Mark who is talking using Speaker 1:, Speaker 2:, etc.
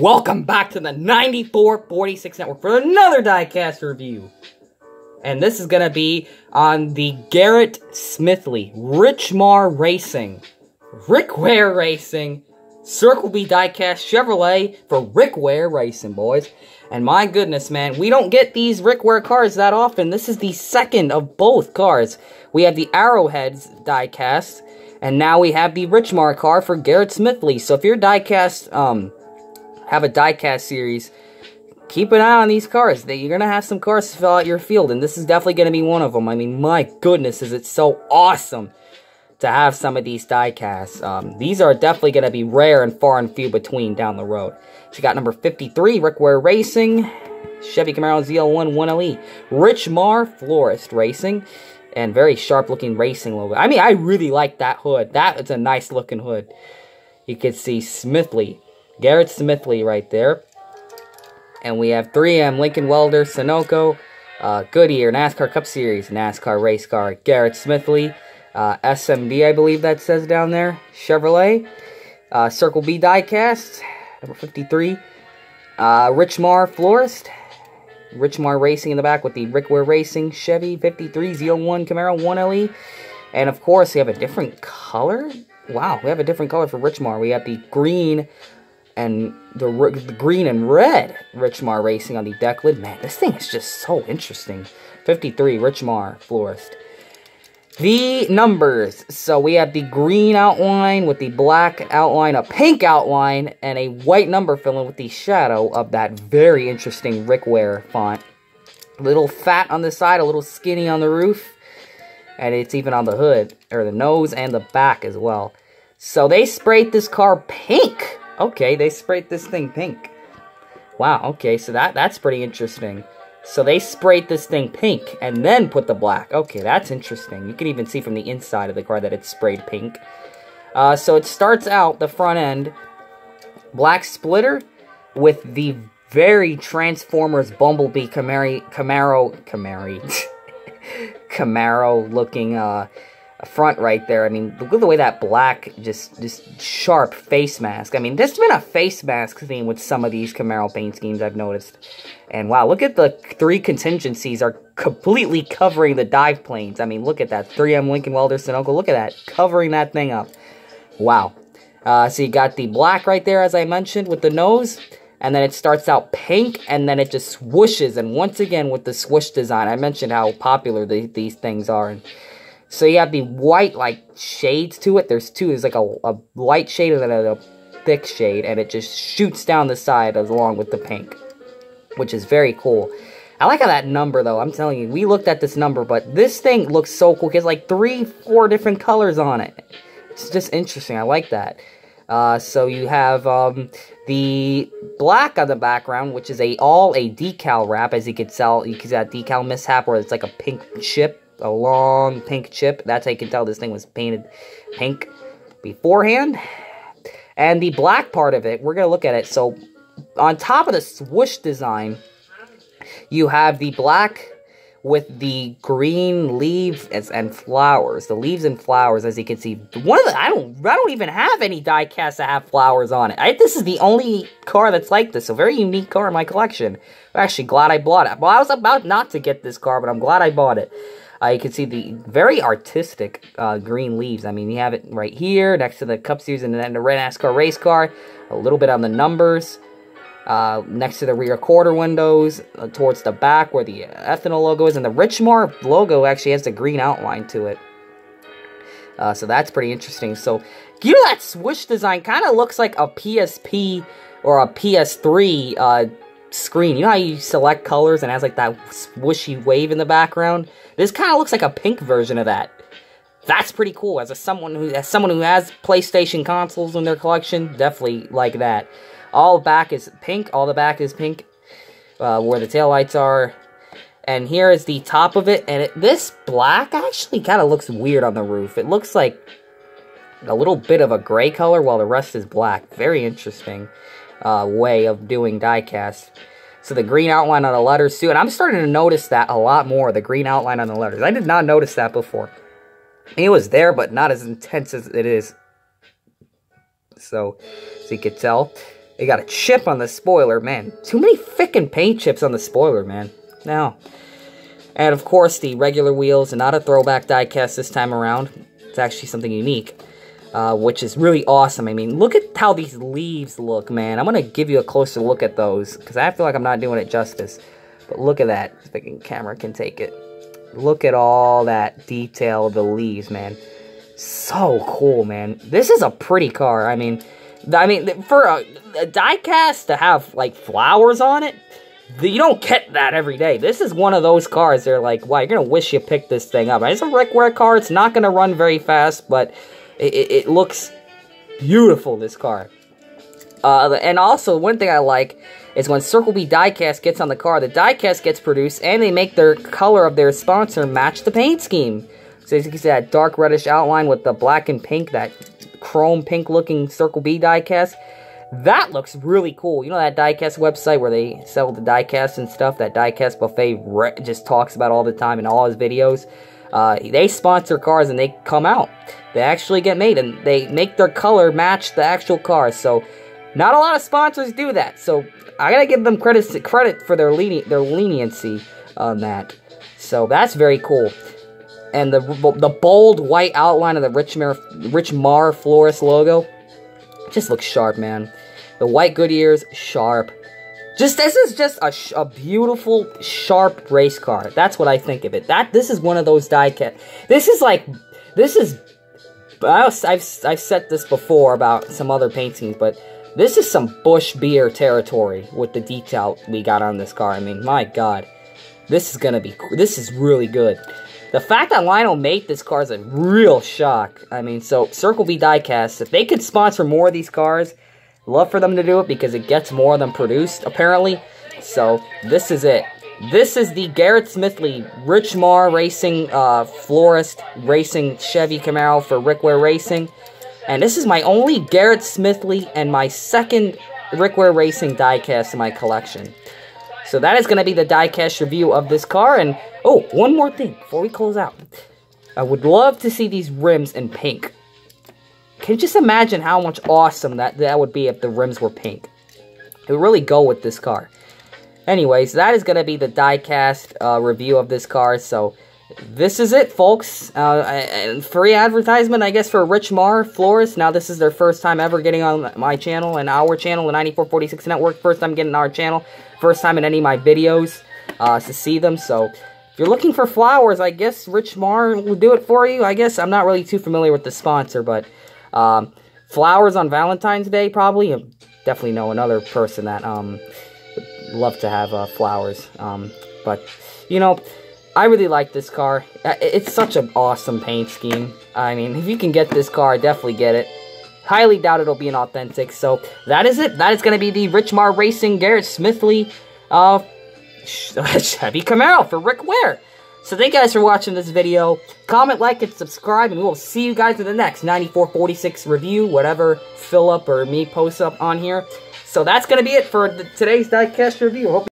Speaker 1: Welcome back to the 9446 Network for another diecast review. And this is going to be on the Garrett Smithley Richmar Racing, Rick Ware Racing, Circle B Diecast Chevrolet for Rick Ware Racing, boys. And my goodness, man, we don't get these Rick Ware cars that often. This is the second of both cars. We have the Arrowheads diecast, and now we have the Richmar car for Garrett Smithley. So if you're diecast, um, have a diecast series, keep an eye on these cars. You're going to have some cars to fill out your field, and this is definitely going to be one of them. I mean, my goodness, is it so awesome to have some of these diecasts. Um, these are definitely going to be rare and far and few between down the road. So you got number 53, Rick Ware Racing, Chevy Camaro ZL1 1LE, Rich Mar Florist Racing, and very sharp looking racing logo. I mean, I really like that hood. That is a nice looking hood. You can see Smithley, Garrett Smithley right there. And we have 3M Lincoln Welder, Sunoco, uh, Goodyear, NASCAR Cup Series, NASCAR Race Car, Garrett Smithley, uh, SMB, I believe that says down there. Chevrolet. Uh, Circle B Diecast. Number 53. Uh, Richmar Florist. Richmar Racing in the back with the Rick Ware Racing Chevy 53 ZL1 Camaro 1LE. And of course, we have a different color. Wow, we have a different color for Richmar. We have the green and the, the green and red Richmar Racing on the deck lid. Man, this thing is just so interesting. 53 Richmar Florist. The numbers. So we have the green outline with the black outline, a pink outline, and a white number filling with the shadow of that very interesting Rick Ware font. A little fat on the side, a little skinny on the roof, and it's even on the hood, or the nose and the back as well. So they sprayed this car pink. Okay, they sprayed this thing pink. Wow, okay, so that that's pretty interesting. So they sprayed this thing pink and then put the black. Okay, that's interesting. You can even see from the inside of the car that it's sprayed pink. Uh, so it starts out, the front end, black splitter with the very Transformers Bumblebee Camaro, Camaro, Camaro, Camaro looking uh, front right there. I mean, look at the way that black, just just sharp face mask. I mean, there's been a face mask theme with some of these Camaro paint schemes I've noticed. And wow, look at the three contingencies are completely covering the dive planes. I mean, look at that. 3M Lincoln Welder Sunoco. Look at that. Covering that thing up. Wow. Uh, so you got the black right there, as I mentioned, with the nose. And then it starts out pink, and then it just swooshes. And once again, with the swoosh design, I mentioned how popular the, these things are. And so you have the white, like, shades to it. There's two. There's like a, a light shade and then a thick shade. And it just shoots down the side along with the pink. Which is very cool. I like how that number, though. I'm telling you, we looked at this number, but this thing looks so cool. It has like three, four different colors on it. It's just interesting. I like that. Uh, so you have um, the black on the background, which is a all a decal wrap, as you could tell. You can see that decal mishap where it's like a pink chip a long pink chip. That's how you can tell this thing was painted pink beforehand. And the black part of it, we're going to look at it. So, on top of the swoosh design, you have the black with the green leaves and flowers. The leaves and flowers, as you can see. One of the I don't I don't even have any die casts that have flowers on it. I, this is the only car that's like this. A very unique car in my collection. I'm actually glad I bought it. Well, I was about not to get this car, but I'm glad I bought it. Uh, you can see the very artistic uh, green leaves. I mean, you have it right here next to the Cup Series and then the red NASCAR race car. A little bit on the numbers. Uh, next to the rear quarter windows, uh, towards the back where the ethanol logo is. And the Richmar logo actually has a green outline to it. Uh, so that's pretty interesting. So, you know that swoosh design kind of looks like a PSP or a PS3 uh, screen. You know how you select colors and has like that swooshy wave in the background? This kind of looks like a pink version of that. That's pretty cool. As a someone who as someone who has PlayStation consoles in their collection, definitely like that. All back is pink. All the back is pink, uh, where the taillights are. And here is the top of it. And it, this black actually kind of looks weird on the roof. It looks like a little bit of a gray color while the rest is black. Very interesting uh, way of doing diecast. So the green outline on the letters too, and I'm starting to notice that a lot more, the green outline on the letters. I did not notice that before. It was there, but not as intense as it is. So, as you could tell. They got a chip on the spoiler, man. Too many fickin' paint chips on the spoiler, man. Now, and of course the regular wheels, and not a throwback diecast this time around. It's actually something unique, uh, which is really awesome. I mean, look at how these leaves look, man. I'm gonna give you a closer look at those because I feel like I'm not doing it justice. But look at that. If the camera can take it. Look at all that detail of the leaves, man. So cool, man. This is a pretty car. I mean, I mean, for a, a diecast to have like flowers on it, you don't get that every day. This is one of those cars. They're like, wow, you're gonna wish you picked this thing up. It's a Rick Ware car. It's not gonna run very fast, but it, it, it looks beautiful. This car. Uh, and also, one thing I like is when Circle B Diecast gets on the car, the diecast gets produced, and they make their color of their sponsor match the paint scheme. So you can see, that dark reddish outline with the black and pink, that chrome pink looking Circle B diecast. That looks really cool. You know that diecast website where they sell the diecast and stuff? That diecast buffet just talks about all the time in all his videos. Uh, they sponsor cars and they come out. They actually get made and they make their color match the actual car. So not a lot of sponsors do that. So I gotta give them credit credit for their leni their leniency on that. So that's very cool and the the bold white outline of the Rich Mar, Rich Mar Florist logo just looks sharp, man. The white Goodyears, sharp. Just this is just a, a beautiful, sharp race car. That's what I think of it. That this is one of those diecast. This is like this is. I've I've said this before about some other paintings, but this is some Busch beer territory with the detail we got on this car. I mean, my God, this is gonna be. This is really good. The fact that Lionel made this car is a real shock. I mean, so Circle B Diecast, if they could sponsor more of these cars, love for them to do it because it gets more of them produced, apparently. So, this is it. This is the Garrett Smithley Rich Mar Racing uh, Florist Racing Chevy Camaro for Rick Ware Racing. And this is my only Garrett Smithley and my second Rick Ware Racing diecast in my collection. So that is going to be the diecast review of this car. And, oh, one more thing before we close out. I would love to see these rims in pink. Can you just imagine how much awesome that, that would be if the rims were pink? It would really go with this car. Anyways, that is going to be the diecast uh, review of this car. So, this is it, folks. Uh, free advertisement, I guess, for Rich Mar Florist. Now, this is their first time ever getting on my channel and our channel, the 9446 Network. First time getting our channel first time in any of my videos uh, to see them. So if you're looking for flowers, I guess Rich Mar will do it for you. I guess I'm not really too familiar with the sponsor, but um, flowers on Valentine's Day probably. I definitely know another person that um, would love to have uh, flowers. Um, but, you know, I really like this car. It's such an awesome paint scheme. I mean, if you can get this car, definitely get it. Highly doubt it'll be an authentic. So that is it. That is going to be the Rich Mar Racing Garrett Smithley uh, Chevy Camaro for Rick Ware. So thank you guys for watching this video. Comment, like, and subscribe, and we will see you guys in the next 9446 review, whatever Philip or me posts up on here. So that's going to be it for today's diecast review. Hope